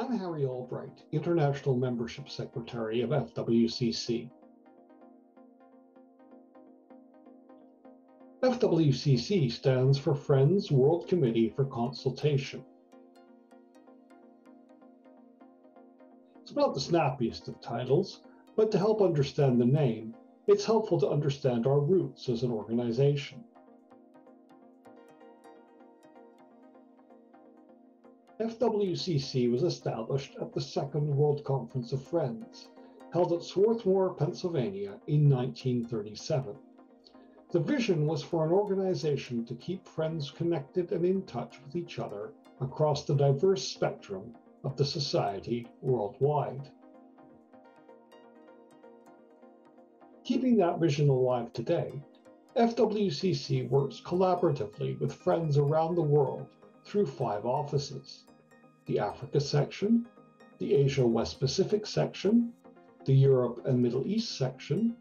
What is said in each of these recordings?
I'm Harry Albright, International Membership Secretary of FWCC. FWCC stands for Friends World Committee for Consultation. It's not the snappiest of titles, but to help understand the name, it's helpful to understand our roots as an organization. FWCC was established at the Second World Conference of Friends, held at Swarthmore, Pennsylvania in 1937. The vision was for an organization to keep friends connected and in touch with each other across the diverse spectrum of the society worldwide. Keeping that vision alive today, FWCC works collaboratively with friends around the world through five offices the Africa section, the Asia West Pacific section, the Europe and Middle East section,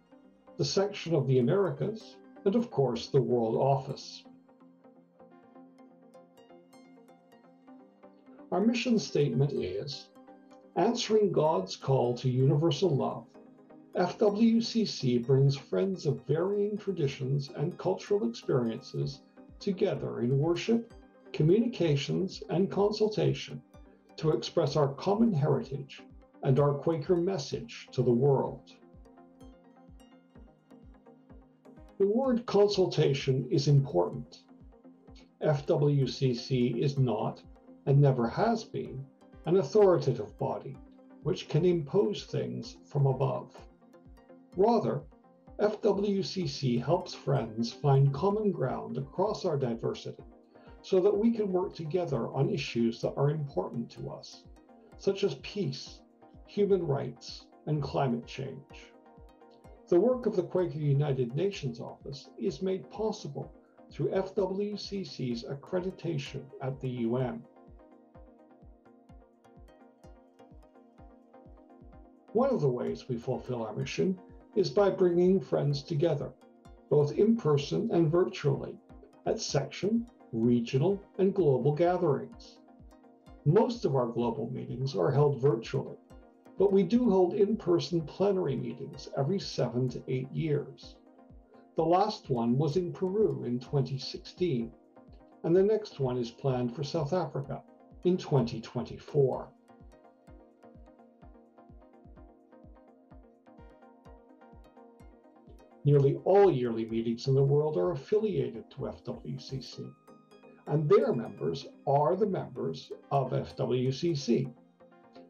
the section of the Americas, and of course the World Office. Our mission statement is Answering God's call to universal love, FWCC brings friends of varying traditions and cultural experiences together in worship, communications, and consultation to express our common heritage and our Quaker message to the world. The word consultation is important. FWCC is not, and never has been, an authoritative body which can impose things from above. Rather, FWCC helps friends find common ground across our diversity so that we can work together on issues that are important to us, such as peace, human rights, and climate change. The work of the Quaker United Nations Office is made possible through FWCC's accreditation at the UN. One of the ways we fulfill our mission is by bringing friends together, both in person and virtually, at section, regional, and global gatherings. Most of our global meetings are held virtually, but we do hold in person plenary meetings every seven to eight years. The last one was in Peru in 2016, and the next one is planned for South Africa in 2024. Nearly all yearly meetings in the world are affiliated to FWCC and their members are the members of FWCC.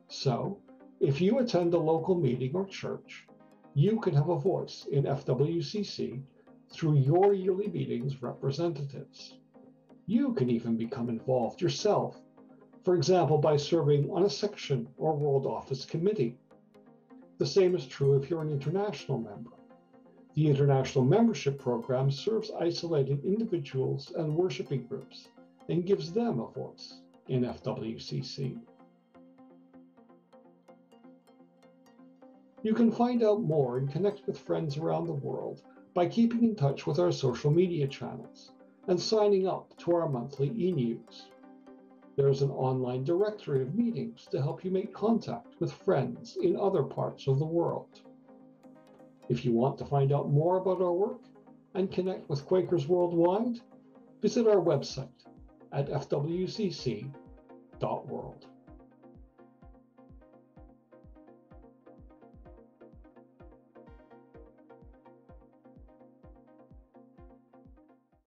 So, if you attend a local meeting or church, you can have a voice in FWCC through your yearly meetings representatives. You can even become involved yourself, for example, by serving on a section or World Office committee. The same is true if you're an international member. The International Membership Program serves isolated individuals and worshiping groups and gives them a voice in FWCC. You can find out more and connect with friends around the world by keeping in touch with our social media channels and signing up to our monthly e-news. There's an online directory of meetings to help you make contact with friends in other parts of the world. If you want to find out more about our work and connect with Quakers worldwide, visit our website at fwcc.world.